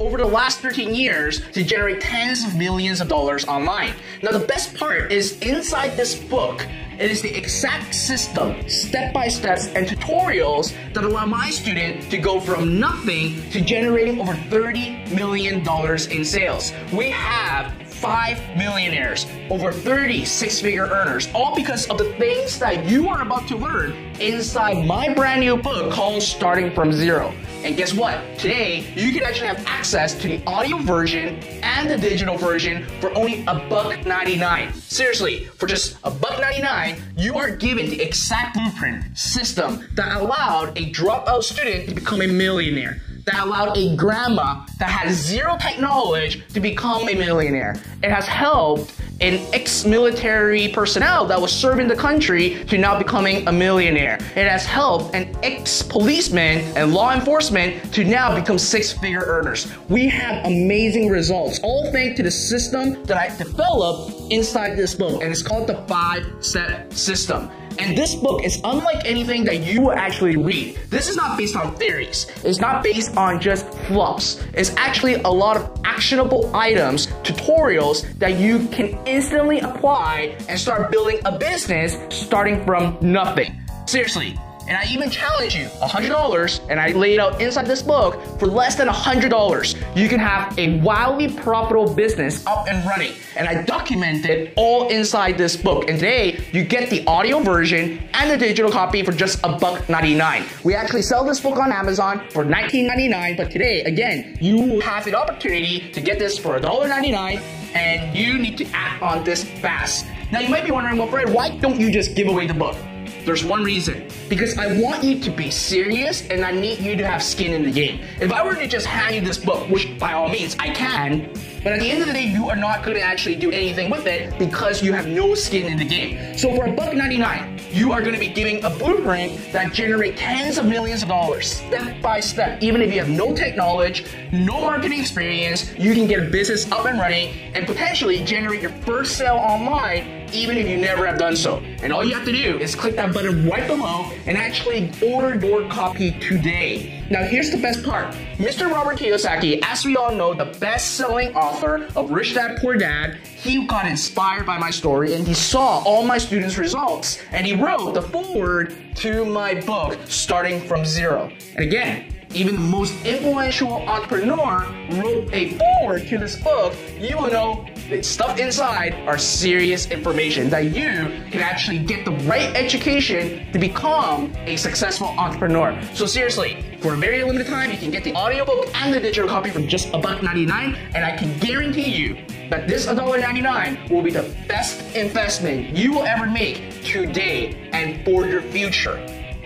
over the last 13 years to generate tens of millions of dollars online. Now, the best part is inside this book, it is the exact system, step by steps, and tutorials that allow my student to go from nothing to generating over $30 million in sales. We have five millionaires, over 30 six figure earners, all because of the things that you are about to learn inside my brand new book called Starting from Zero. And guess what? Today, you can actually have access to the audio version and the digital version for only a buck 99. Seriously, for just a buck 99, you are given the exact blueprint system that allowed a dropout student to become a millionaire that allowed a grandma that has zero tech knowledge to become a millionaire. It has helped an ex-military personnel that was serving the country to now becoming a millionaire. It has helped an ex-policeman and law enforcement to now become six-figure earners. We have amazing results, all thanks to the system that I developed inside this book, and it's called the five-step system. And this book is unlike anything that you will actually read. This is not based on theories. It's not based on just fluffs. It's actually a lot of actionable items, tutorials that you can instantly apply and start building a business starting from nothing. Seriously, and I even challenge you $100, and I laid out inside this book for less than $100. You can have a wildly profitable business up and running. And I documented it all inside this book. And today, you get the audio version and the digital copy for just a buck 99. We actually sell this book on Amazon for $19.99, but today, again, you have the opportunity to get this for $1.99 and you need to act on this fast. Now you might be wondering, well, Fred, why don't you just give away the book? There's one reason. Because I want you to be serious and I need you to have skin in the game. If I were to just hand you this book, which by all means I can, but at the end of the day, you are not going to actually do anything with it because you have no skin in the game. So for a buck 99, you are going to be giving a blueprint that generate tens of millions of dollars step by step. Even if you have no tech knowledge, no marketing experience, you can get a business up and running and potentially generate your first sale online even if you never have done so. And all you have to do is click that button right below and actually order your copy today. Now here's the best part. Mr. Robert Kiyosaki, as we all know, the best-selling author of Rich Dad Poor Dad, he got inspired by my story and he saw all my students' results. And he wrote the foreword to my book, Starting from Zero. And again, even the most influential entrepreneur wrote a foreword to this book, you will know that stuff inside are serious information that you can actually get the right education to become a successful entrepreneur. So seriously, for a very limited time, you can get the audiobook and the digital copy for just a buck 99, and I can guarantee you that this $1.99 will be the best investment you will ever make today and for your future.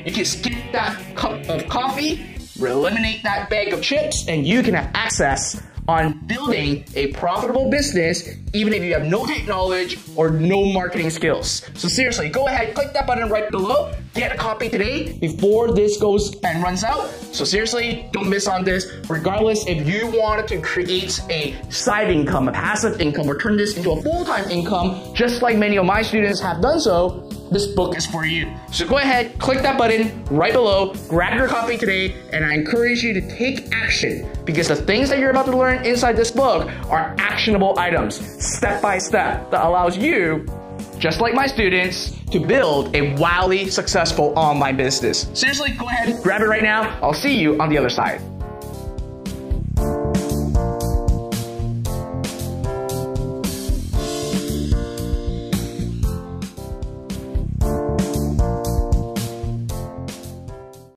You can skip that cup of coffee, eliminate that bag of chips, and you can have access on building a profitable business even if you have no knowledge or no marketing skills. So seriously, go ahead, click that button right below, get a copy today before this goes and runs out. So seriously, don't miss on this. Regardless, if you wanted to create a side income, a passive income, or turn this into a full-time income, just like many of my students have done so, this book is for you. So go ahead, click that button right below, grab your copy today, and I encourage you to take action because the things that you're about to learn inside this book are actionable items, step by step, that allows you, just like my students, to build a wildly successful online business. Seriously, go ahead, grab it right now. I'll see you on the other side.